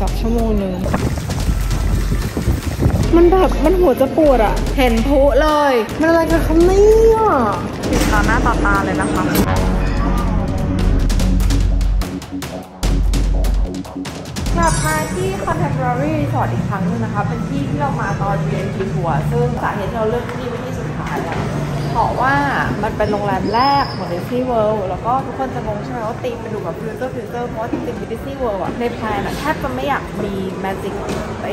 กับชั่วโมงหนึ่งมันแบบมันหัวจะปวดอะเห็นพลุเลย มันอะไรกันคะเนี่ยปิดต่อหน้าต่อตาเลยนะคะกลับมาที่ Contemporary Resort อีกครั้งหนึงนะคะ เป็นที่ที่เรามาตอนเรียนทีทัวร์ซึ่งสาเหตุที่เราเลือกที่นี่เป็นที่สุดท้ายแล้ว เพราะว่ามันเป็นโรงแรมแรกของ Disney World แล้วก็ทุกคนจะงงใช่ไหมว่าตีมไปดูแบบ future future เพราะว่าจริงๆ Disney World อะใน plan อะแทบจะไม่อยากมี Magic ไอ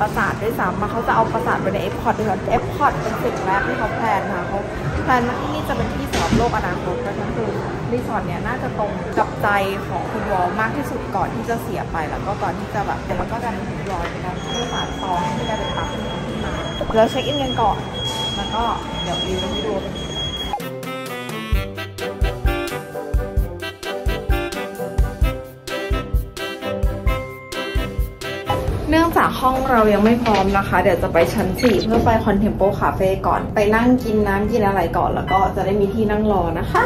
ปราสาทด้วยซ้ำมาเขาจะเอาปราสาทไปใน Epcot ด้วยกัน Epcot เป็นสิ่งแรกที่เขา plan ค่ะเขา plan ว่าที่นี่จะเป็นที่สำหรับโลกอนาคตเพราะฉะนั้นคือรีสอร์ทเนี้ยน่าจะตรงกับใจของคุณ Walt มากที่สุดก่อนที่จะเสียไปแล้วก็ก่อนที่จะแบบเดี๋ยวก็จะทยอยในการที่สานต่อให้กลายเป็นปั๊บขึ้นมาเราเช็คอินกันก่อน ก็เดี๋ยวรีวิวให้ดูเป็นยังไงเนื่องจากห้องเรายังไม่พร้อมนะคะ เดี๋ยวจะไปชั้น 4 เพื่อไป Contempo Café ก่อนไปนั่งกินน้ำกินอะไรก่อน แล้วก็จะได้มีที่นั่งรอนะคะ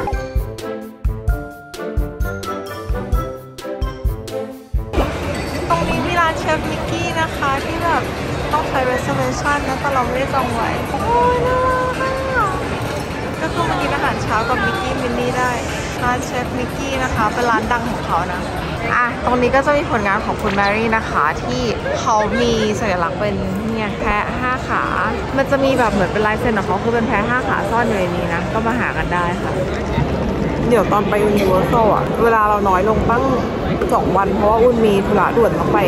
ตรงนี้มีร้าน Chef Mickey นะคะ ที่แบบต้องใช้ reservation นะแต่เราไม่ได้จองไว้ กับมิกกี้มินนี่ได้ร้าน Chef Mickey นะคะ เป็นร้านดังของเขานะอะตรงนี้ก็จะมีผลงานของคุณแมรี่นะคะ ที่เขามีสัญลักษณ์เป็นเนี่ยแพะห้าขา มันจะมีแบบเหมือนเป็นลายเซ็นของเขาคือเป็นแพะห้าขาซ่อนอยู่ในนี้นะ ก็มาหากันได้ค่ะ เดี๋ยวตอนไป Universal อะเวลาเราน้อยลงตั้งสองวัน เพราะว่าอุนมีธุระด่วนต้องไป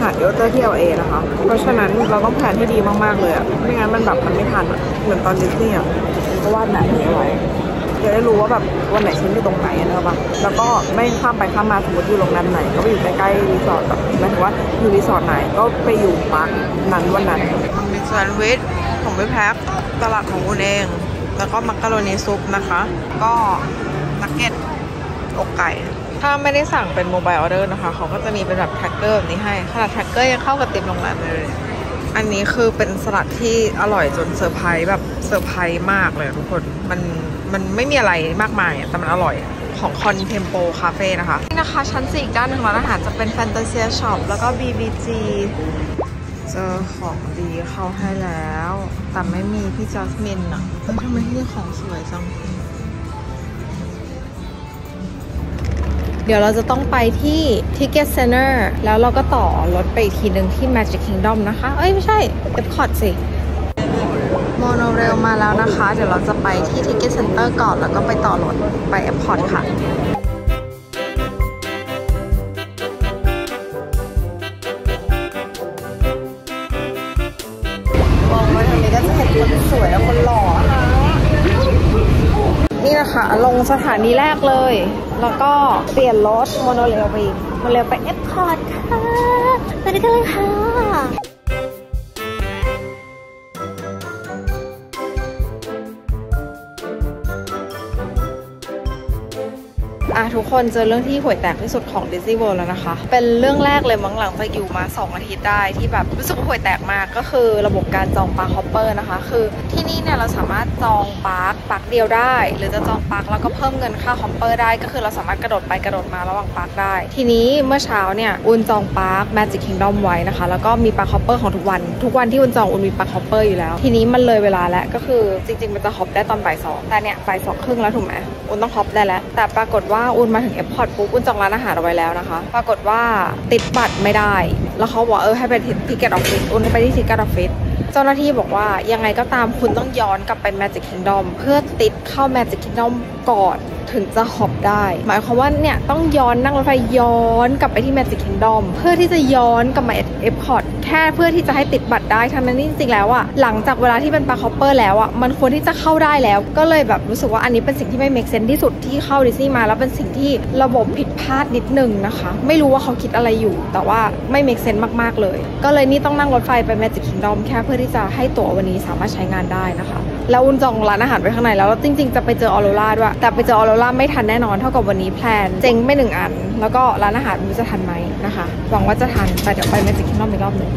หาดเอลเตอร์ที่ LA นะคะ เพราะฉะนั้นเราต้อง plan ให้ดีมากๆเลยอะไม่งั้นมันแบบมันไม่ทันอะเหมือนตอนดิสนีย์อะ ก็วาดไหนเอาไว้จะได้รู้ว่าแบบวันไหนฉันอยู่ตรงไหนนะครับแล้วก็ไม่ข้ามไปข้ามมาสมมติอยู่โรงแรมไหน ก็ไปอยู่ใกล้ๆรีสอร์ทแบบหมายถึงว่าอยู่รีสอร์ทไหนก็ไปอยู่ park นั้นวันนั้นมีแซนด์วิชของพี่แพ็คสลัดของอุนเอง แล้วก็มักกะโรนีซุปนะคะ ก็นักเก็ตอกไก่ ถ้าไม่ได้สั่งเป็น mobile order นะคะ เขาก็จะมีเป็นแบบ tracker แบบนี้ให้ขนาด tracker ยังเข้ากับติมโรงแรมเลย อันนี้คือเป็นสลัดที่อร่อยจนเซอร์ไพรส์แบบ เซอร์ไพรส์มากเลยทุกคน มันมันไม่มีอะไรมากมายอะแต่มันอร่อยอะของ Contempo Café นะคะ นี่นะคะ ชั้นสี่อีกด้านหนึ่งร้านอาหารจะเป็น Fantasia Shop แล้วก็ BVG เจอของดีเข้าให้แล้ว แต่ไม่มีพี่จัสมินอะเฮ้ยทำไมที่นี่ของสวยจังเดี๋ยวเราจะต้องไปที่ Ticket Center แล้วเราก็ต่อรถไปอีกทีหนึ่งที่ Magic Kingdom นะคะ เอ้ย ไม่ใช่ Epcot สิ monorail มาแล้วนะคะ เดี๋ยวเราจะไปที่ Ticket Center ก่อน แล้วก็ไปต่อรถไป Epcot ค่ะมองมาทางนี้ก็จะเห็นคนสวยและคนหล่อนะคะนี่นะคะลงสถานีแรกเลย แล้วก็เปลี่ยนรถ monorail ไป monorail ไป Epcot ค่ะไปด้วยกันเลยค่ะ ทุกคนเจอเรื่องที่ห่วยแตกที่สุดของ Disney World แล้วนะคะ เป็นเรื่องแรกเลยมั้งหลังจากอยู่มา 2 อาทิตย์ได้ที่แบบรู้สึกห่วยแตกมากก็คือระบบการจอง park hopper นะคะ คือที่นี่ เนี่ยเราสามารถจอง park park เดียวได้ หรือจะจอง park แล้วก็เพิ่มเงินค่า hopper ได้ ก็คือเราสามารถกระโดดไปกระโดดมาระหว่าง park ได้ ทีนี้เมื่อเช้าเนี่ยอุนจองปาร์ค Magic Kingdom ไว้นะคะ แล้วก็มี park hopper ของทุกวัน ทุกวันที่อุนจองอุนมี park hopper อยู่แล้ว ทีนี้มันเลยเวลาแล้วก็คือจริง ๆ มันจะ hop ได้ตอนบ่ายสองแต่เนี่ยบ่ายสองครึ่งแล้วถูกไหมอุนต้อง hop ได้แล้ว แต่ปรากฏว่าอุนมาถึง Epcot ปุ๊บอุนจองร้านอาหารเอาไว้แล้วนะคะ ปรากฏว่าตี๊ดบัตรไม่ได้ แล้วเขาบอกเออให้ไป ticket office อุนไปที่ ticket office เจ้าหน้าที่บอกว่ายังไงก็ตามคุณต้องย้อนกลับไป Magic Kingdom เพื่อตี๊ดเข้า Magic Kingdom ก่อนถึงจะ hop ได้ หมายความว่าเนี่ยต้องย้อนนั่งรถไฟย้อนกลับไปที่ Magic Kingdom เพื่อที่จะย้อนกลับมา Epcot แค่เพื่อที่จะให้ตี๊ดบัตรได้ทั้งนั้นจริงๆแล้วอะหลังจากเวลาที่เป็น park hopper แล้วอะมันควรที่จะเข้าได้แล้ว ก็เลยแบบรู้สึกว่าอันนี้เป็นสิ่งที่ไม่ make sense ที่สุดที่เข้าดิสนีย์มาแล้วเป็นสิ่งที่ระบบผิดพลาดนิดนึงนะคะ ไม่รู้ว่าเขาคิดอะไรอยู่ แต่ว่าไม่ make sense มากๆเลย ก็เลยนี่ต้องนั่งรถไฟไป Magic Kingdom แค่เพื่อที่จะให้ตั๋ววันนี้สามารถใช้งานได้นะคะแล้วอุ่นจองร้านอาหารไว้ข้างในแล้วแล้วจริง ๆ จะไปเจอออโรราด้วยแต่ไปเจอออโรราไม่ทันแน่นอนเท่ากับวันนี้แพลนเจ๊งไม่หนึ่งอัน แล้วก็ร้านอาหารไม่รู้จะทันไหม นะคะ หวังว่าจะทันแต่เดี๋ยวไปแมจิกคิงดอมอีกรอบหนึ่ง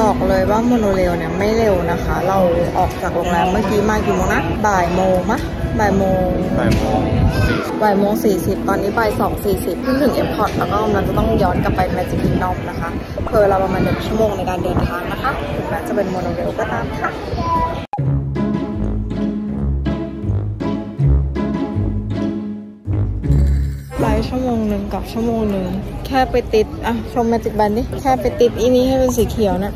บอกเลยว่าโมโนเรลเนี่ยไม่เร็วนะคะ เราออกจากโรงแรมเมื่อกี้มากี่โมงนะ บ่ายโมงมะบ่ายโมงบ่ายโมงสี่บ่ายโมงสี่สิบตอนนี้บ่ายสองสี่สิบเพิ่งถึงเอ p พอร์ตแล้วก็กำลังจะต้องย้อนกลับไปแมจิก i ิ d นอมนะคะเพิ่เราประมาณหนึ่งชั่วโมงในการเดินทางนะคะถึงแม้จะเป็น monorail ก็ตามค่ะ ชั่วโมงหนึ่งกับชั่วโมงหนึ่งแค่ไปติดอะชม MagicBand ดิแค่ไปติดอีนี้ให้เป็นสีเขียวนะ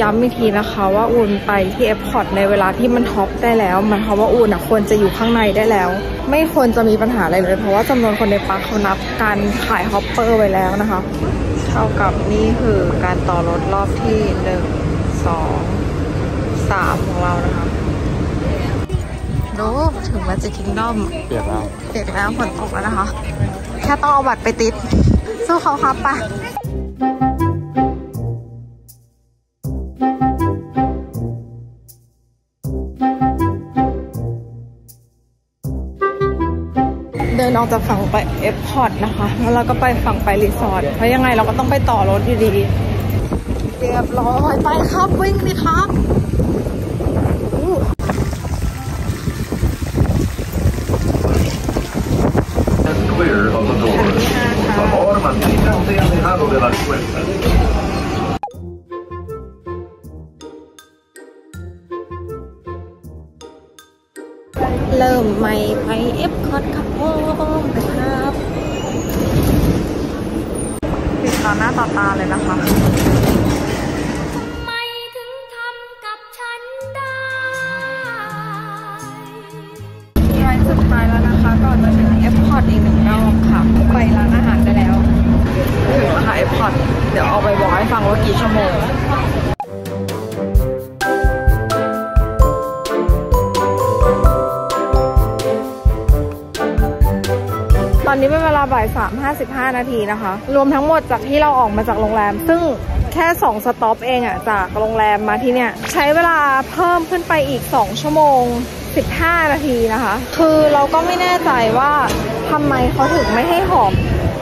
ย้ำอีกทีนะคะว่าวุ้นไปที่ Epcot ในเวลาที่มัน hop ได้แล้วหมายความว่าวุ้นอะควรจะอยู่ข้างในได้แล้ว ไม่ควรจะมีปัญหาอะไรเลย เพราะว่าจำนวนคนใน park เขานับการขาย hopper ไว้แล้วนะคะ เท่ากับนี่คือการต่อรถรอบที่หนึ่งสองสามของเรานะคะดู ถึง Magic Kingdom เปลี่ยนแล้วเด็กแล้วฝนตกแล้วนะคะ แค่ต้องเอาบัตรไปติด สู้เขาครับปะเดินออกจากฝั่งไปเอฟพอร์ตนะคะ แล้วเราก็ไปฝั่งไปรีสอร์ท เพราะยังไงเราก็ต้องไปต่อรถอยู่ดี เรียบร้อยไปครับวิ่งดิครับ alejado de las puertas. เริ่มใหม่ไปเอฟคอร์ดครับผมไปครับติดต่อหน้าต่อตาเลยนะคะ 55 นาทีนะคะ รวมทั้งหมดจากที่เราออกมาจากโรงแรม ซึ่งแค่ 2 สต็อปเองอะจากโรงแรมมาที่เนี่ย ใช้เวลาเพิ่มขึ้นไปอีก 2 ชั่วโมง 15 นาทีนะคะ คือเราก็ไม่แน่ใจว่าทำไมเขาถึงไม่ให้หอม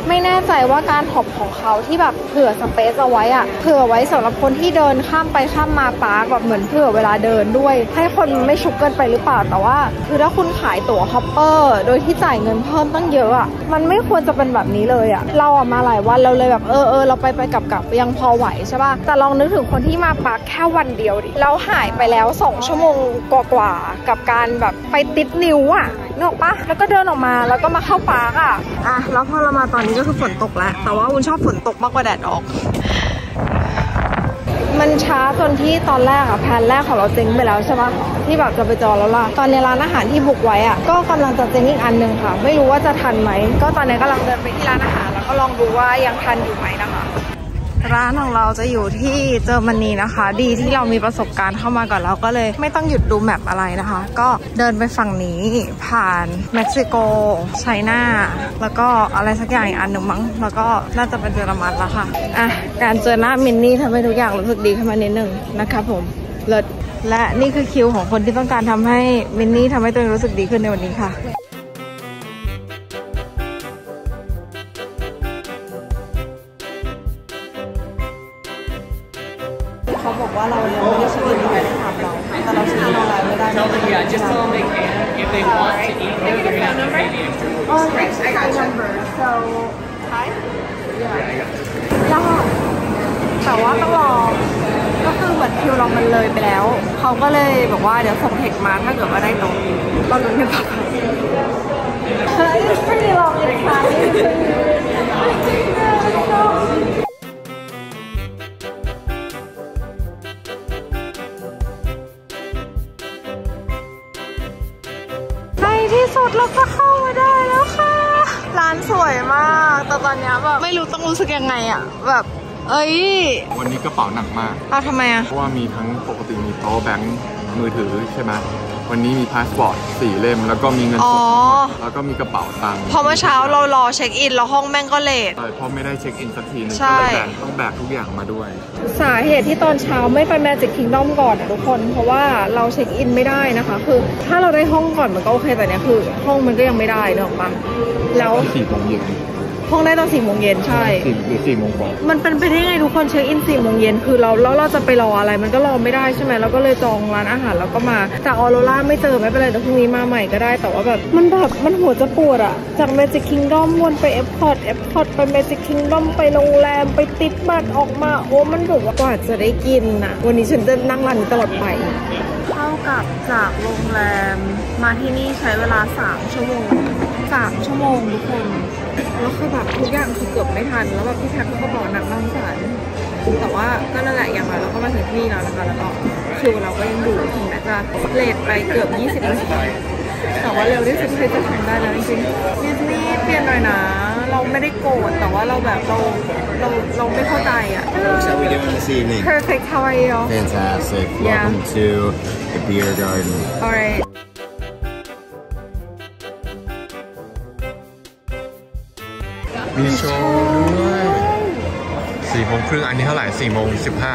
ไม่แน่ใจว่าการหอบของเขาที่แบบเผื่อสเปซเอาไว้อะเผื่อไว้สำหรับคนที่เดินข้ามไปข้ามมาปาร์คแบบเหมือนเผื่อเวลาเดินด้วย ให้คนไม่ชุกเกินไปหรือเปล่าแต่ว่า คือถ้าคุณขายตั๋ว hopper โดยที่จ่ายเงินเพิ่มตั้งเยอะอะมันไม่ควรจะเป็นแบบนี้เลยอะเราอะมาหลายวันเราเลยแบบเออเออเราไปไปกลับกลับยังพอไหวใช่ป่ะแต่ลองนึกถึงคนที่มา park แค่วันเดียวดิเราหายไปแล้ว 2 ชั่วโมงกว่าๆกับการแบบไปติดนิ้วอะ นึกออกปะแล้วก็เดินออกมาแล้วก็มาเข้า park อะอะแล้วพอเรามาตอนนี้ก็คือฝนตกแล้ว แต่ว่าวุ้นชอบฝนตกมากกว่าแดดออก มันช้าจนที่ตอนแรกอะแผนแรกของเราเจ๊งไปแล้วใช่ปะที่แบบจะไปจองแล้วล่ะ ตอนในร้านอาหารที่ book ไว้อะก็กำลังจะเจ๊งอีกอันหนึ่งค่ะ ไม่รู้ว่าจะทันไหม ก็ตอนนี้กำลังเดินไปที่ร้านอาหารแล้วก็ลองดูว่ายังทันอยู่ไหมนะคะ ร้านของเราจะอยู่ที่เยอรมนีนะคะ ดีที่เรามีประสบการณ์เข้ามาก่อนเราก็เลย ไม่ต้องหยุดดู map อะไรนะคะ ก็เดินไปฝั่งนี้ผ่านเม็กซิโกไชน่าแล้วก็อะไรสักอย่างอีกอันหนึ่งมั้ง แล้วก็น่าจะเป็นเยอรมันแล้วค่ะอะการเจอหน้ามินนี่ทำให้ทุกอย่างรู้สึกดีขึ้นมานิดนึงนะคะผมเลิศและนี่คือคิวของคนที่ต้องการทำให้มินนี่ทำให้ตัวเองรู้สึกดีขึ้นในวันนี้ค่ะ เกิดว่าได้โต๊ะเราลุ้นกันต่อไป It's pretty long in time. ในที่สุดเราก็เข้ามาได้แล้วค่ะ ร้านสวยมาก แต่ตอนเนี้ยแบบไม่รู้ต้องรู้สึกยังไงอะแบบ เอ้ย วันนี้กระเป๋าหนักมากเอาทำไมอะเพราะว่ามีทั้งปกติมี power bank มือถือใช่ไหม วันนี้มีพาสปอร์ตสี่เล่ม แล้วก็มีเงินสอ๋อดแล้วก็มีกระเป๋าตังค์พอเมื่อเช้าเรารอเช็คอิน แล้วห้องแม่งก็ late ใช่เพราะไม่ได้เช็คอินสักทีนึงใช่ ก็เลยแบกต้องแบกทุกอย่างมาด้วย สาเหตุที่ตอนเช้าไม่ไป Magic Kingdom ก่อนอะทุกคน เพราะว่าเราเช็คอินไม่ได้นะคะ คือถ้าเราได้ห้องก่อนมันก็โอเคแต่เนี้ยคือ ห้องมันก็ยังไม่ได้นึกออกปะแล้ว สี่โมงเย็น ห้องได้ตอนสี่โมงเย็นใช่สี่หรือสี่โมงกว่ามันเป็นไปได้ไงทุกคนเช็คอินสี่โมงเย็นคือเราแล้วเราจะไปรออะไรมันก็รอไม่ได้ใช่ไหมเราก็เลยจองร้านอาหารแล้วก็มาจากออโรราไม่เจอไม่เป็นไรแต่พรุ่งนี้มาใหม่ก็ได้แต่ว่าแบบมันแบบมันหัวจะปวดอะจาก Magic Kingdom วนไป Epcot Epcot ไป Magic Kingdom ไปโรงแรมไปติดบัตรออกมาโอ้มันแบบว่ากว่าจะได้กินอะวันนี้ฉันจะนั่งร้านนี้ตลอดไปเท่ากับจากโรงแรมมาที่นี่ใช้เวลา 3 ชั่วโมง 3 ชั่วโมงทุกคน แล้วคือแบบทุกอย่างคือเกือบไม่ทัน แล้วแบบพี่แท็กก็บอกหนักน้องสารแต่ว่าก็นั่นแหละอย่างไรเราก็มาถึงที่นี่แล้วนะคะ แล้วก็คิวเราก็ยังอยู่ถึงแม้จะเลทไปเกือบ 20นาทีแต่ว่าเร็วที่สุดที่จะทำได้แล้วจริงๆดิสนีย์เปลี่ยนหน่อยนะ เราไม่ได้โกรธแต่ว่าเราแบบเราเราเราไม่เข้าใจอะ How we doing this evening? Perfect how are you Fantastic. Yeah. Welcome to the beer garden. alright มีโชว์ด้วยสี่โมงครึ่งอันนี้เท่าไหร่สี่โมงสิบห้า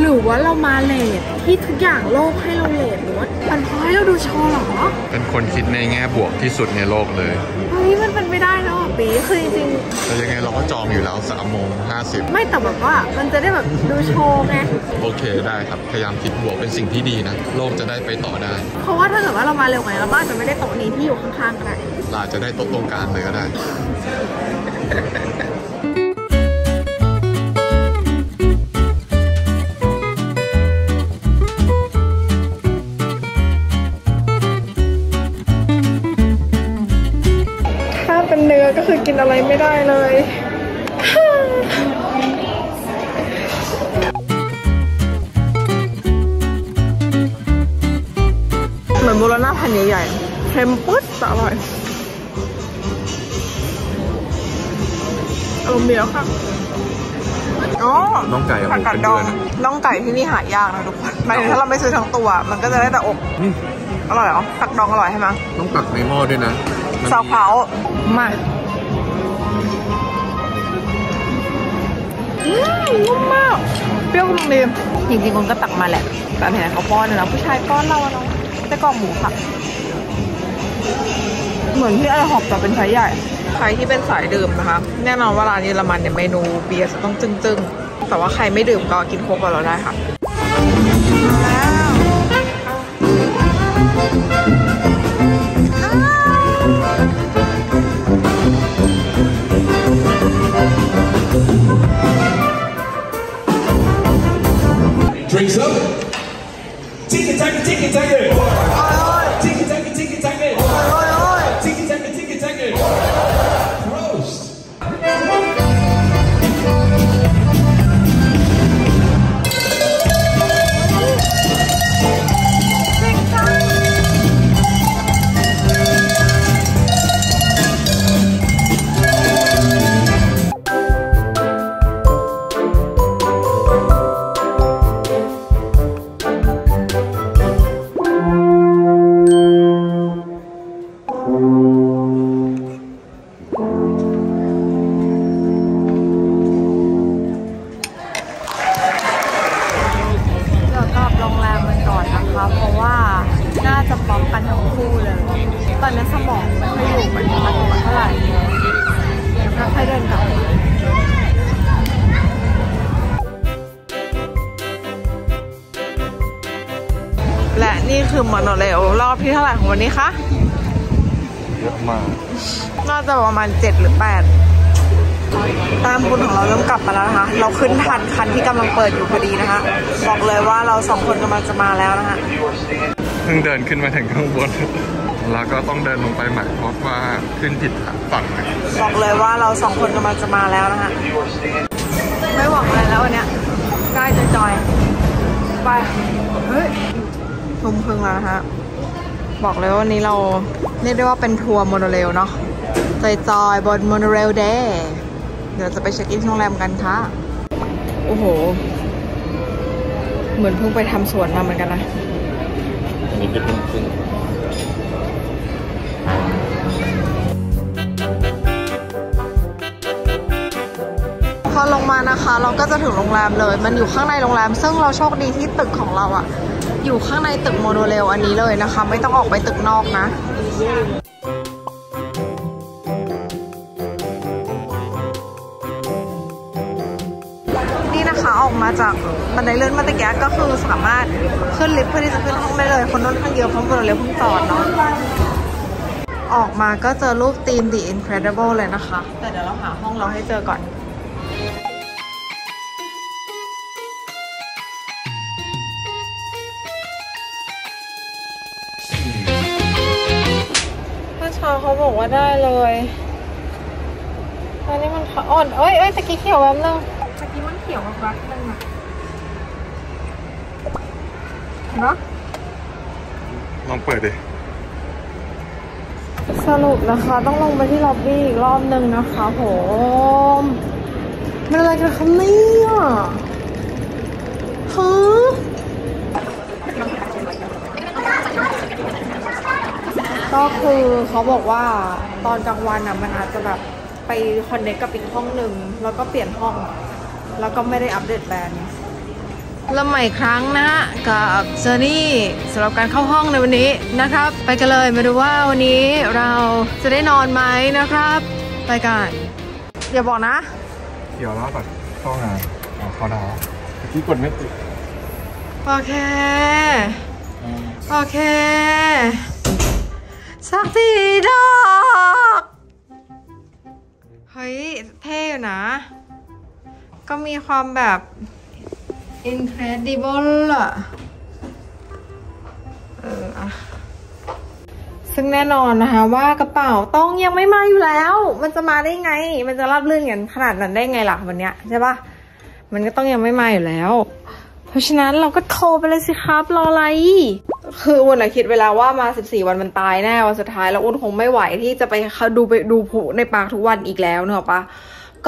หรือว่าเรามาเลทที่ทุกอย่างโลกให้เราเลทหรือว่ามันเพราะให้เราดูโชว์เหรอ เป็นคนคิดในแง่บวกที่สุดในโลกเลยเฮ้ยมันเป็นไม่ได้นะอะปีคือจริงแต่ยังไงเราก็จองอยู่แล้วสามโมงห้าสิบๆไม่แต่แบบว่ามันจะได้แบบดูโชว์ไงโอเคได้ครับพยายามคิดบวกเป็นสิ่งที่ดีนะ โลกจะได้ไปต่อได้ เพราะว่าถ้าเกิดว่าเรามาเร็วกว่านี้เราก็อาจจะไม่ได้โต๊ะนี้ที่อยู่ข้างๆก็ได้เราอาจจะได้โต๊ะตรงกลางเลยก็ได้ ถ้าเป็นเนื้อก็คือกินอะไรไม่ได้เลยเหมือนโบโลน่าแผ่นใหญ่ๆเค็มปึ๊ดอร่อย อารมณ์ดีแล้วค่ะอ๋อน้องไก่อะผักกาดเป็นดเดือองนอะน่องไก่ที่นี่หายากนะทุกคนหมายถึงถ้าเราไม่ซื้อทั้งตัว มันก็จะได้แต่อกอืมอร่อยเหรอผักดองอร่อยใช่ไหมต้องตักในหม้อด้วยนะมันซาวเขามาอืมนุ่มมาก เปรี้ยวกำลังดีจริงๆคนก็ตักมาแหละ แต่เห็นเขาป้อนนะผู้ชายป้อนเราอะเนาะแต่กล่องหมูค่ะ เหมือนที่ไอหอกแต่เป็นไซส์ใหญ่ ใครที่เป็นสายดื่มนะคะ แน่นอนว่าร้านเยอรมันเนี่ยเมนูเบียร์จะต้องจึ้งๆ แต่ว่าใครไม่ดื่มก็กินโค้กกับเราได้ค่ะ ตอนนี้สมองไม่ค่อยอยู่กันมาตัวเท่าไหร่เดี๋ยวค่อยๆเดินกลับและนี่คือมโนเรลรอบที่เท่าไหร่ของวันนี้คะ เยอะมาก น่าจะประมาณ7หรือ8ตามบุญของเราเริ่มกลับมาแล้วนะคะ เราขึ้นทันคันที่กำลังเปิดอยู่พอดีนะคะ บอกเลยว่าเราสองคนกำลังจะมาแล้วนะคะ เพิ่งเดินขึ้นมาถึงข้างบน แล้วก็ต้องเดินลงไปใหม่เพราะว่าขึ้นผิดฝั่งเลยบอกเลยว่าเราสองคนกำลังจะมาแล้วนะคะ ไม่หวังอะไรแล้ววันเนี้ยใกล้จะ joy ไป เฮ้ยทุ่มครึ่งแล้วนะคะบอกเลยว่าวันนี้เราเรียกได้ว่าเป็นทัวร์ monorail เนาะ joy joy ๆบน monorail day เดี๋ยวจะไปเช็คอินที่โรงแรมกันค่ะ โอ้โห เหมือนเพิ่งไปทำสวนมาเหมือนกันนะอันนี้จะเป็นครึ่ง อลงมานะคะ เราก็จะถึงโรงแรมเลย มันอยู่ข้างในโรงแรม ซึ่งเราโชคดีที่ตึกของเราอะอยู่ข้างในตึกโมโนเรลอันนี้เลยนะคะ ไม่ต้องออกไปตึกนอกนะนี่นะคะออกมาจากบันไดเลื่อนมาตะแก๊ก็คือสามารถขึ้นลิฟต์เพื่อที่จะขึ้นห้องได้เลย คนน้นข้างเดียวพราะโมโนเรลเพิ่งต่อเนาะออกมาก็เจอรูปทีม The Incredible เลยนะคะ แต่เดี๋ยวเราหาห้องเราให้เจอก่อน เมื่อเช้าเขาบอกว่าได้เลยตอนนี้มันขาวอ่อนเอ้ยเอ้ยตะกี้เขียวแวบนึงตะกี้มันเขียวแบบรักนึงอะเห็นปะลองเปิดดิสรุปนะคะต้องลงไปที่ล็อบบี้อีกรอบหนึ่งนะคะผมมันอะไรกันคะเนี่ยฮะ ก็คือเขาบอกว่าตอนกลางวันอะมันอาจจะแบบไปคอนเนคกับอีกห้องหนึ่งแล้วก็เปลี่ยนห้อง แล้วก็ไม่ได้อัปเดตแบรนด์เริ่มใหม่อีกครั้งนะฮะกับเจอร์นี่สำหรับการเข้าห้องในวันนี้นะครับ ไปกันเลยมาดูว่าวันนี้เราจะได้นอนไหมนะครับ ไปกันอย่าบอกนะเขียวแล้วก่อนเข้างานอ๋อเข้าดาวเมื่อกี้กดไม่ติดโอเค โอเค สักทีดอก เฮ้ย เท่อยู่นะ ก็มีความแบบ incredible อะเอออะซึ่งแน่นอนนะคะ ว่ากระเป๋าต้องยังไม่มาอยู่แล้ว มันจะมาได้ไง มันจะรับลื่นกันขนาดนั้นได้ไงล่ะวันเนี้ยใช่ปะมันก็ต้องยังไม่มาอยู่แล้ว เพราะฉะนั้นเราก็โทรไปเลยสิครับรออะไร คืออ้วนอะคิดเวลาว่ามา 14 วันมันตายแน่วันสุดท้ายแล้วอ้วนคงไม่ไหวที่จะไปเขาดูไปดูผุในปากทุกวันอีกแล้วเนอะปะ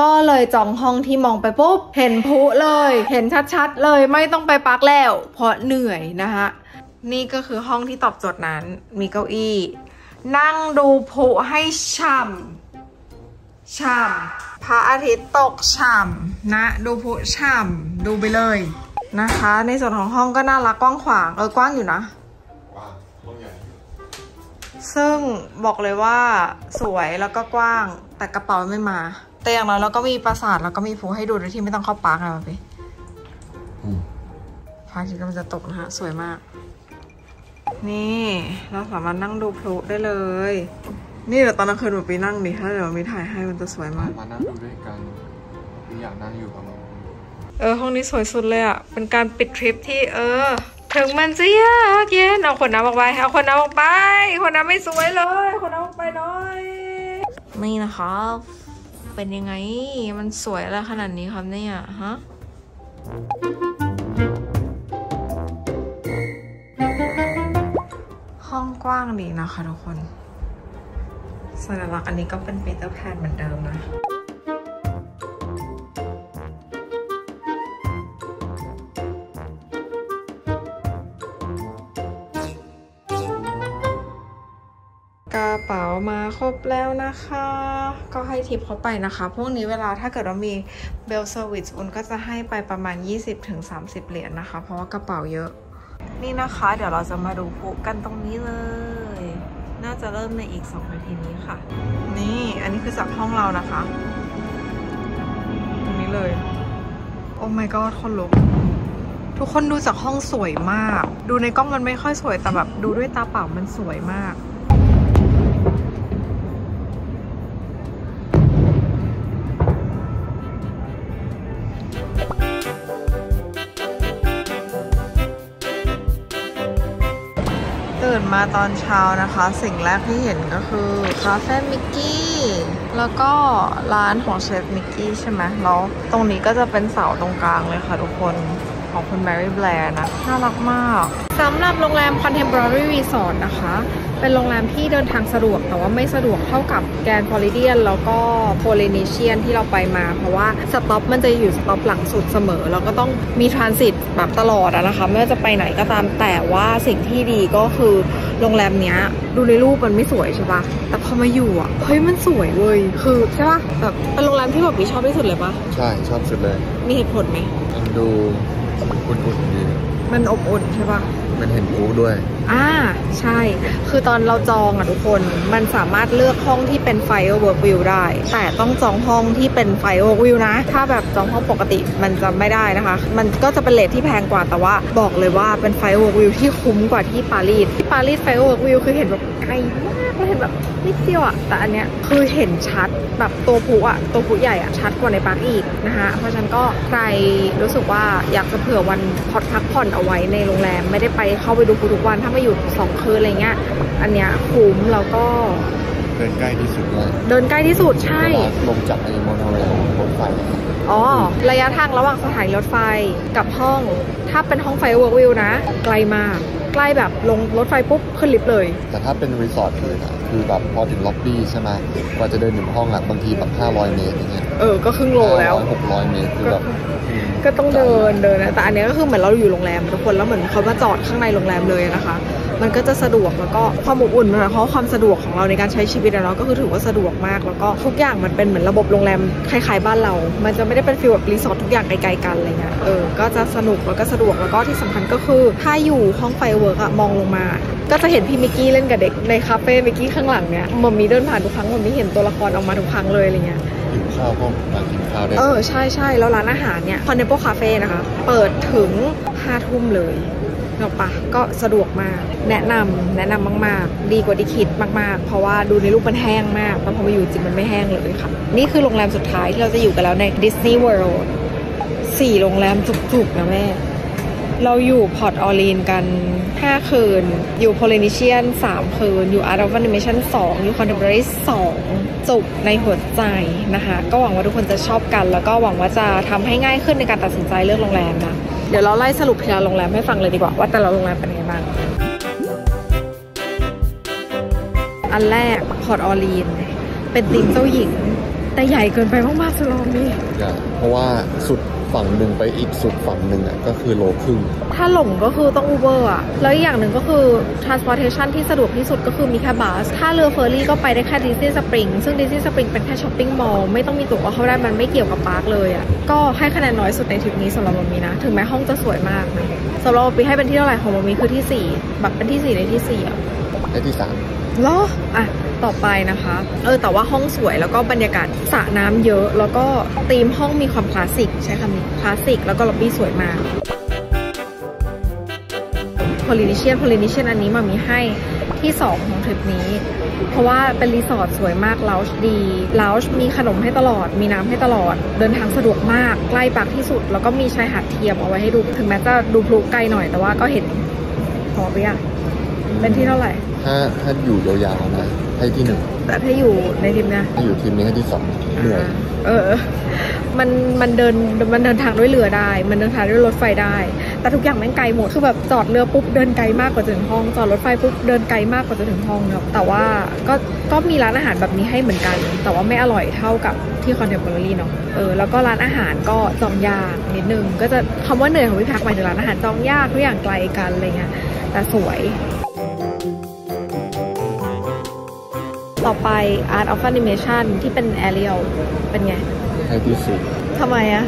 ก็เลยจองห้องที่มองไปปุ๊บ เห็นผุเลย เห็นชัดๆเลยไม่ต้องไปปักแล้ว เพราะเหนื่อยนะคะนี่ก็คือห้องที่ตอบโจทย์นั้น มีเก้าอี้ นั่งดูผุให้ช่ำฉ่ำพระอาทิตย์ตกฉ่ำนะ ดูพุฉ่ำดูไปเลย นะคะ ในส่วนของห้องก็น่ารักกว้างขวางเออกว้างอยู่นะซึ่งบอกเลยว่าสวยแล้วก็กว้างแต่กระเป๋าไม่มา แต่อย่างน้อยเราก็มีปราสาทแล้วก็มีภูให้ดูโดยที่ไม่ต้องเข้าปาร์กนะพี่พระอาทิตย์กำลังจะตกนะฮะ สวยมาก นี่เราสามารถนั่งดูพลุได้เลย นี่เดี๋ยวตอนกลางคืนหนูไปนั่งดิถ้าเดี๋ยวมีถ่ายให้มันจะสวยมาก มานั่งดูด้วยกันพี่อยากนั่งอยู่กับ เออห้องนี้สวยสุดเลยอะ เป็นการปิดทริปที่เออ ถึงมันจะยากเย็นเอาคนน้ำออกไปเอาคนน้ำออกไป คนน้ำไม่สวยเลย คนน้ำออกไปหน่อยนี่นะคะเป็นยังไงมันสวยอะไรขนาดนี้ครับเนี่ยฮะห้องกว้างดีนะคะทุกคนสัญลักษณ์อันนี้ก็เป็นปีเตอร์แพนเหมือนเดิมนะ ครบแล้วนะคะ ก็ให้ทิปเขาไปนะคะ พวกนี้เวลาถ้าเกิดว่ามี bell service วุ้นก็จะให้ไปประมาณ 20-30 เหรียญนะคะ เพราะว่ากระเป๋าเยอะ นี่นะคะ เดี๋ยวเราจะมาดูพุกันตรงนี้เลย น่าจะเริ่มในอีก 2 นาทีนี้ค่ะ นี่อันนี้คือจากห้องเรานะคะ ตรงนี้เลย โอ้ my god คนลุกทุกคนดูจากห้องสวยมาก ดูในกล้องมันไม่ค่อยสวยแต่แบบดูด้วยตาเปล่ามันสวยมาก ตื่นมาตอนเช้านะคะ สิ่งแรกที่เห็นก็คือคาเฟ่มิกกี้แล้วก็ร้านของเชฟมิกกี้ใช่ไหมแล้วตรงนี้ก็จะเป็นเสาตรงกลางเลยค่ะทุกคนของคุณ Mary Blair นะ น่ารักมากสำหรับโรงแรม Contemporary Resort นะคะ เป็นโรงแรมที่เดินทางสะดวก แต่ว่าไม่สะดวกเท่ากับ Grand Floridian แล้วก็ Polynesian ที่เราไปมา เพราะว่า stop มันจะอยู่ stop หลังสุดเสมอ แล้วก็ต้องมีทรานสิตแบบตลอดอะนะคะไม่ว่าจะไปไหนก็ตามแต่ว่าสิ่งที่ดีก็คือโรงแรมเนี้ยดูในรูปมันไม่สวยใช่ปะแต่พอมาอยู่อะเฮ้ยมันสวยเว้ยคือใช่ปะแบบเป็นโรงแรมที่แบบปีชอบที่สุดเลยปะใช่ชอบสุดเลย มีเหตุผลไหมมันดูอุ่นๆดีอ มันอบอุ่นใช่ปะมันเห็นกูด้วย อ่าใช่ คือตอนเราจองอะทุกคน มันสามารถเลือกห้องที่เป็น Firework View ได้ แต่ต้องจองห้องที่เป็น Firework View นะ ถ้าแบบจองห้องปกติมันจะไม่ได้นะคะ มันก็จะเป็นเลทที่แพงกว่า แต่ว่าบอกเลยว่าเป็น Firework View ที่คุ้มกว่าที่ปารีส ที่ปารีส Firework View คือเห็นแบบไกลมากแล้วเห็นแบบนิดเดียวอะ แต่อันเนี้ยคือเห็นชัดแบบตัวพลุอะ ตัวพลุใหญ่อะชัดกว่าใน park อีกนะคะ เพราะฉะนั้นก็ใครรู้สึกว่าอยากจะเผื่อวันพอดพักผ่อนเอาไว้ในโรงแรม ไม่ได้ไปเข้าไปดูพลุทุกวัน ถ้ามาอยู่สองคืนอะไรเงี้ย อันเนี้ยคุ้มแล้วก็ ดินใกล้ที่สุดเลยเดินใกล้ที่สุดใช่เวลาลงจากไอ้ monorail รถไฟอะอ๋อ ระยะทางระหว่างสถานีรถไฟกับห้อง ถ้าเป็นห้อง fireworks view นะ ใกล้มากใกล้แบบลงรถไฟปุ๊บขึ้นลิฟต์เลย แต่ถ้าเป็นรีสอร์ทอื่นอะคือแบบพอถึงล็อบบี้ใช่ไหมกว่าจะเดินถึงห้องอะบางทีแบบ500 เมตรอย่างเงี้ยเออ ก็ครึ่งโลแล้ว500 600 เมตรคือแบบก็ต้องเดินเดินนะแต่อันเนี้ยก็คือเหมือนเราอยู่โรงแรมทุกคนแล้วเหมือนเขามาจอดข้างในโรงแรมเลยนะคะ มันก็จะสะดวกแล้วก็ความอบอุ่นมันหมายความว่าความสะดวกของเราในการใช้ชีวิตอะเนาะก็คือถือว่าสะดวกมากแล้วก็ทุกอย่างมันเป็นเหมือนระบบโรงแรมคล้ายๆบ้านเรา มันจะไม่ได้เป็น feel แบบรีสอร์ททุกอย่างไกลๆกันอะไรเงี้ยเออก็จะสนุกแล้วก็สะดวกแล้วก็ที่สำคัญก็คือถ้าอยู่ห้อง fireworks อะมองลงมา ก็จะเห็นพี่มิกกี้เล่นกับเด็กในคาเฟ่มิกกี้ข้างหลังเนี่ยมัมมี่เดินผ่านทุกครั้งมัมมี่เห็นตัวละครออกมาทุกครั้งเลยอะไรเงี้ยกินข้าวก็มากินข้าวได้ เออ ใช่ใช่แล้วร้านอาหารเนี่ย Contempo Café นะคะ เปิดถึงห้าทุ่มเลย นึกออกปะก็สะดวกมาก แนะนำแนะนำมาก ๆ ดีกว่าที่คิดมากๆ เพราะว่าดูในรูปมันแห้งมากแต่พอมาอยู่จริงมันไม่แห้งเลยค่ะ นี่คือโรงแรมสุดท้ายที่เราจะอยู่กันแล้วในดิสนีย์เวิลด์สี่โรงแรมจุกๆนะแม่ เราอยู่ Port Orleans กัน 5 คืน อยู่ Polynesian 3 คืน อยู่ Art of Animation 2อยู่คอนเทม p o r a r y 2จุกในหัวใจนะคะ ก็หวังว่าทุกคนจะชอบกัน แล้วก็หวังว่าจะทำให้ง่ายขึ้นในการตัดสินใจเลือกโรงแรมนะ เดี๋ยวเราไล่สรุปทีละโรงแรมให้ฟังเลยดีกว่าว่าแต่ละโรงแรมเป็นยังไงบ้างอันแรก Port Orleans เป็นธีมเจ้าหญิง แต่ใหญ่เกินไปมากๆสำหรับนี่ใช่เพราะว่าสุด ฝั่งหนึ่งไปอีกสุดฝั่งหนึ่งอะก็คือโลครึ่ง ถ้าหลงก็คือต้อง Uber อะ แล้วอีกอย่างหนึ่งก็คือ transportation ที่สะดวกที่สุดก็คือมีแค่ bus ถ้าเรือเฟอร์รี่ก็ไปได้แค่ Disney Springs ซึ่ง Disney Springs เป็นแค่ shopping mall ไม่ต้องมีตั๋วเข้าได้มันไม่เกี่ยวกับ park เลยอะ ก็ให้คะแนนน้อยสุดในทริปนี้สำหรับมามีนะ ถึงแม้ห้องจะสวยมากนะสำหรับมามีให้เป็นที่เท่าไหร่ของมามีคือที่สี่แบบเป็นที่สี่ในที่สี่อะไอ้ที่สามเหรออะ ต่อไปนะคะ เออแต่ว่าห้องสวยแล้วก็บรรยากาศสระน้ำเยอะ แล้วก็ธีมห้องมีความคลาสสิกใช้คำนี้คลาสสิกแล้วก็ล็อบบี้สวยมาก Polynesian Polynesian อันนี้มามีให้ที่2ของทริปนี้ เพราะว่าเป็นรีสอร์ทสวยมากลาวช์ดีลาวช์มีขนมให้ตลอด มีน้ำให้ตลอด เดินทางสะดวกมาก ใกล้ park ที่สุด แล้วก็มีชายหาดเทียมเอาไว้ให้ดู ถึงแม้จะดูพลุไกลหน่อยแต่ว่าก็เห็นพอไปอะเป็นที่เท่าไหร่ ถ้าถ้าอยู่ยาวๆนะ ให้ที่หนึ่งแต่ถ้าอยู่ในทริปเนี้ยถ้าอยู่ทีมนี้ให้ที่สองเหนื่อยเออ มันมันเดินมันเดินทางด้วยเรือได้ มันเดินทางด้วยรถไฟได้ แต่ทุกอย่างแม่งไกลหมดคือแบบจอดเรือปุ๊บเดินไกลมากกว่าจะถึงห้องจอดรถไฟปุ๊บเดินไกลมากกว่าจะถึงห้องเนาะแต่ว่าก็ก็มีร้านอาหารแบบนี้ให้เหมือนกัน แต่ว่าไม่อร่อยเท่ากับที่คอนเทม p o r a r y เนาะเออแล้วก็ร้านอาหารก็จองยากนิดนึงก็จะคำว่าเหนื่อยของพี่พักหมายถึงร้านอาหารจองยากทุกอย่างไกลกันอะไรเงี้ยแต่สวย ต่อไป Art of Animation ที่เป็น Ariel เป็นไงให้ที่สี่ทำไมอะ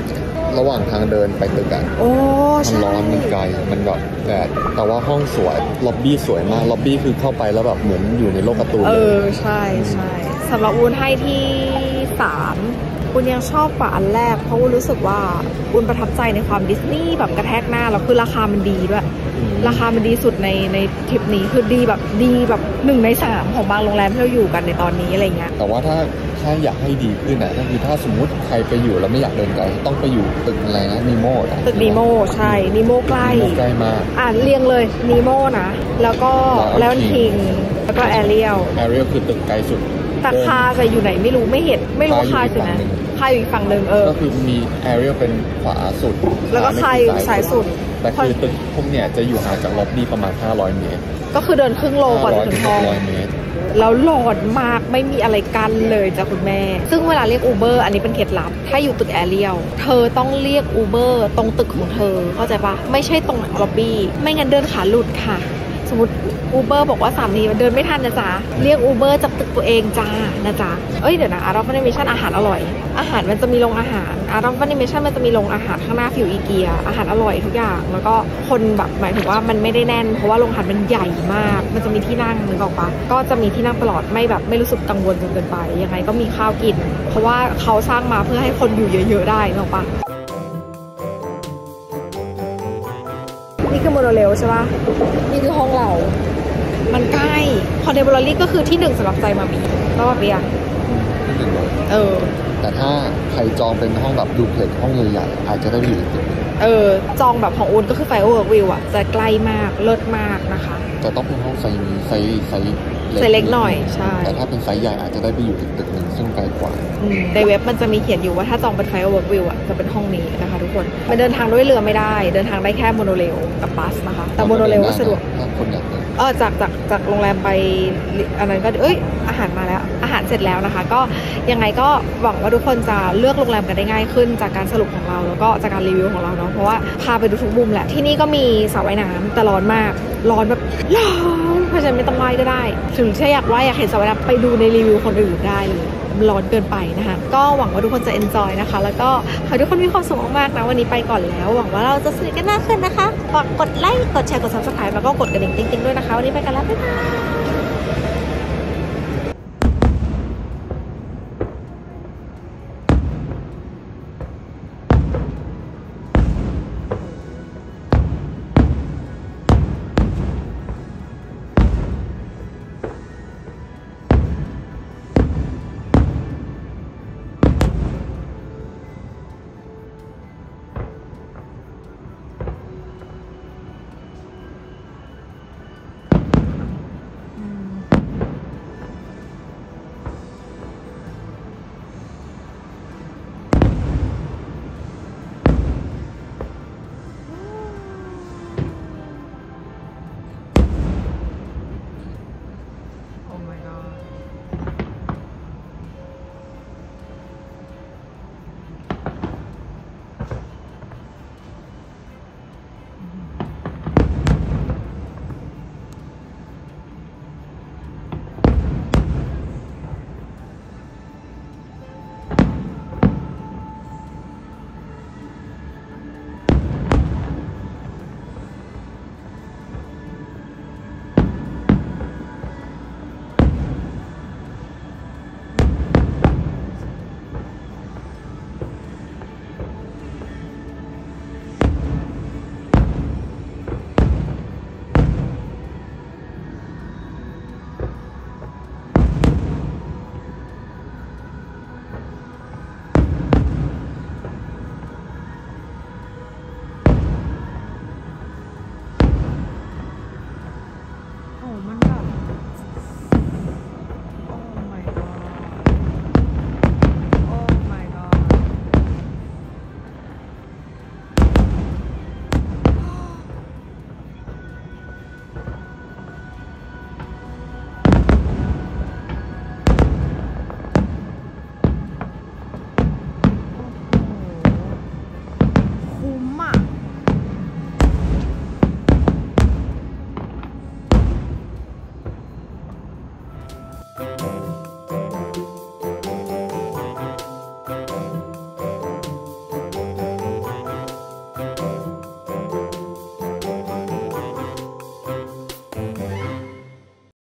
ระหว่างทางเดินไปตึกอะโอ้มันใช่ร้อนมันไกลมันแบบแดดแต่ว่าห้องสวยล็อบบี้สวยมากล็อบบี้คือเข้าไปแล้วแบบเหมือนอยู่ในโลกการ์ตูนเอเลยอใช่ใช่สำหรับอูนให้ที่สามอูนยังชอบกว่าอันแรกเพราะอูนรู้สึกว่าอูนประทับใจในความดิสนีย์แบบกระแทกหน้าแล้วคือราคามันดีด้วย ราคามันดีสุดในในทริปนี้คือดีแบบดีแบบหนึ่งในสามของบางโรงแรมที่เราอยู่กันในตอนนี้อะไรเงี้ยแต่ว่าถ้าถ้าอยากให้ดีขึ้นอะก็คือถ้าสมมุติใครไปอยู่แล้วไม่อยากเดินไกลต้องไปอยู่ตึกอะไรนะนีโม่ตึกนีโมใช่นีโมใกล้ใกล้มากอ่านเรียงเลยนีโมนะแล้วก็แล้แล้ววทิงแล้วก็ Ariel Ariel คือตึกไกลสุด แต่คาจะอยู่ไหนไม่รู้ไม่เห็นไม่รู้ว่าคาคาออยู่ยู่ไหนอีกฝั่งหนึ่งคาอยู่อีกฝั่งหนึ่งเออก็คือมีแอเรียลเป็นขวาสุด แล้วก็ไม่คาออยู่ซ้ายสุด แต่คือตึกพวกเนี้ยจะอยู่ห่างจากล็อบบี้ประมาณ 500 เมตร ก็คือเดินครึ่งโลกว่าจะถึงห้อง500เมตรแล้วหลอนมากไม่มีอะไรกันเลยจ้ะคุณแม่ ซึ่งเวลาเรียก Uber อันนี้เป็นเคล็ดลับ ถ้าอยู่ตึก Ariel เธอต้องเรียก Uber ตรงตึกของเธอเข้าใจปะไม่ใช่ตรงล็อบบี้ไม่งั้นเดินขาหลุดค่ะส มมติ Uber บอกว่าสามีมันเดินไม่ทันนะจ๊ะเรียก Uber จากตึกตัวเองจ้านะจ๊ะเอ้ยเดี๋ยวนะ Art of Animation อาหารอร่อย อาหารมันจะมีโรงอาหาร Art of Animation มันจะมีโรงอาหารข้างหน้าฟีลอีเกีย อาหารอร่อยทุกอย่าง แล้วก็คนแบบหมายถึงว่ามันไม่ได้แน่น เพราะว่าโรงอาหารมันใหญ่มาก มันจะมีที่นั่งนึกออกปะก็จะมีที่นั่งตลอดไม่แบบไม่รู้สึกกังวลจนเกินไปยังไงก็มีข้าวกิน เพราะว่าเขาสร้างมาเพื่อให้คนอยู่เยอะ ๆ ได้นึกออกปะ นี่คือ monorail ใช่ปะนี่คือห้องเรา มันใกล้ Contemporary ก็คือที่หนึ่งสำหรับใจมามีก็ว่าเปียงเออ แต่ถ้าใครจองเป็นห้องแบบ duplex ห้องใหญ่ๆอาจจะได้ไปอยู่อีกตึกหนึ่งเออ จองแบบของอูนก็คือ firework view อะจะใกล้มากเลิศมากนะคะ แต่ต้องเป็นห้องไซส์นี้ไซส์ไซส์ ไซส์เล็กหน่อยใช่แต่ถ้าเป็นไซส์ใหญ่อาจจะได้ไปอยู่อีกตึกหนึ่งซึ่งไกลกว่าอืมในเว็บมันจะมีเขียนอยู่ว่าถ้าจองเป็น firework view อะจะเป็นห้องนี้นะคะทุกคนมันเดินทางด้วยเรือไม่ได้ เดินทางได้แค่ monorailกับบัสนะคะแต่โมโนเรลก็สะดวกถ้าคนอยาก เออจากจากจากโรงแรมไปอันนั้นก็เอ้ยอาหารมาแล้ว อาหารเสร็จแล้วนะคะ ก็ยังไงก็หวังว่าทุกคนจะเลือกโรงแรมกันได้ง่ายขึ้น จากการสรุปของเราแล้วก็จากการรีวิวของเราเนาะเพราะว่าพาไปดูทุกมุมแหละที่นี่ก็มีสระว่ายน้ำแต่ร้อนมาก ร้อนแบบร้อนเพราะฉะนั้นไม่ต้องว่ายก็ได้ ถึงถ้าอยากว่ายอยากเห็นสระว่ายน้ำไปดูในรีวิวคนอื่นได้เลย ร้อนเกินไปนะคะ ก็หวังว่าทุกคนจะเอนจอยนะคะ แล้วก็ขอทุกคนมีความสุขมากๆนะ วันนี้ไปก่อนแล้ว หวังว่าเราจะสนิทกันมากขึ้นนะคะฝากกดไลค์ กดแชร์ กดซับสไคร b e แล้วก็กดกระดิ่งติ๊งๆด้วยนะคะ วันนี้ไปกันแล้ว บ๊ายบาย